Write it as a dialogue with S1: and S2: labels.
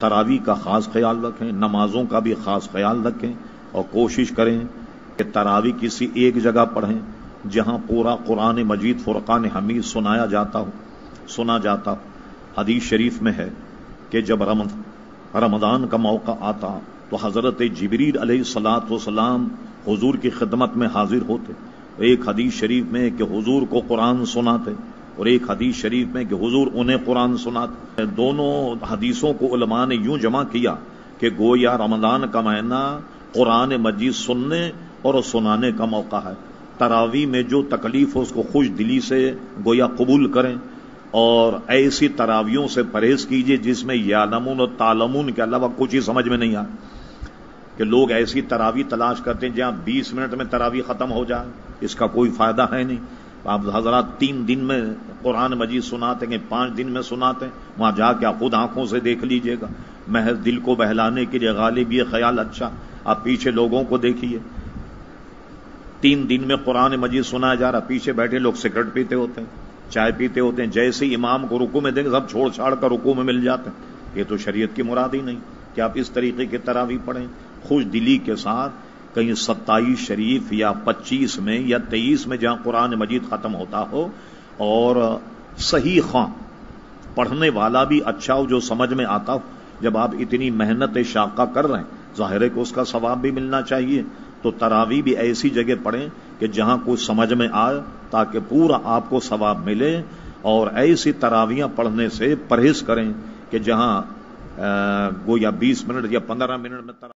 S1: तरावी का खास ख्याल रखें, नमाजों का भी खास ख्याल रखें और कोशिश करें कि तरावी किसी एक जगह पढ़ें जहाँ पूरा कुरान मजीद फुरकान हमीद सुनाया जाता हो, सुना जाता हो। हदीस शरीफ में है कि जब रम रमदान का मौका आता तो हज़रत जबरील सलाम हुजूर की खिदमत में हाजिर होते। एक हदीस शरीफ में कि हुजूर को कुरान सुनाते और एक हदीस शरीफ में कि हुजूर उन्हें कुरान सुनाते दोनों हदीसों को उलमा ने यूँ जमा किया कि गोया रमज़ान का महीना कुरान मजीद सुनने और सुनाने का मौका है। तरावी में जो तकलीफ़ हो, उसको खुश दिली से गोया कबूल करें और ऐसी तरावियों से परहेज कीजिए जिसमें यालमून और तालमून के अलावा कुछ ही समझ में नहीं आए। कि लोग ऐसी तरावी तलाश करते हैं जहाँ 20 मिनट में तरावी खत्म हो जाए, इसका कोई फ़ायदा है नहीं। आप हजरात तीन दिन में कुरान मजीद सुनाते हैं, पाँच दिन में सुनाते हैं, वहाँ जाके आप खुद आँखों से देख लीजिएगा। महज दिल को बहलाने के लिए गालिब, ये ख्याल अच्छा। आप पीछे लोगों को देखिए। तीन दिन में कुरान मजीद सुनाया जा रहा, पीछे बैठे लोग सिगरेट पीते होते हैं, चाय पीते होते हैं, जैसे इमाम को रुकू में देंगे, सब छोड़ छाड़ कर रुकू में मिल जाते हैं। ये तो शरीयत की मुराद ही नहीं। कि आप इस तरीके की तरह भी पढ़ें? खुश दिली के साथ कहीं सत्ताईस शरीफ या पच्चीस में या तेईस में जहाँ कुरान मजीद खत्म होता हो और सही खां पढ़ने वाला भी अच्छा हो, जो समझ में आता हो। जब आप इतनी मेहनत शाखा कर रहे हैं, ज़ाहिर कि उसका सवाब भी मिलना चाहिए। तो तरावी भी ऐसी जगह पढ़ें कि जहाँ कुछ समझ में आए, ताकि पूरा आपको सवाब मिले और ऐसी तरावियाँ पढ़ने से परहेज करें कि जहाँ या 20 मिनट या 15 मिनट में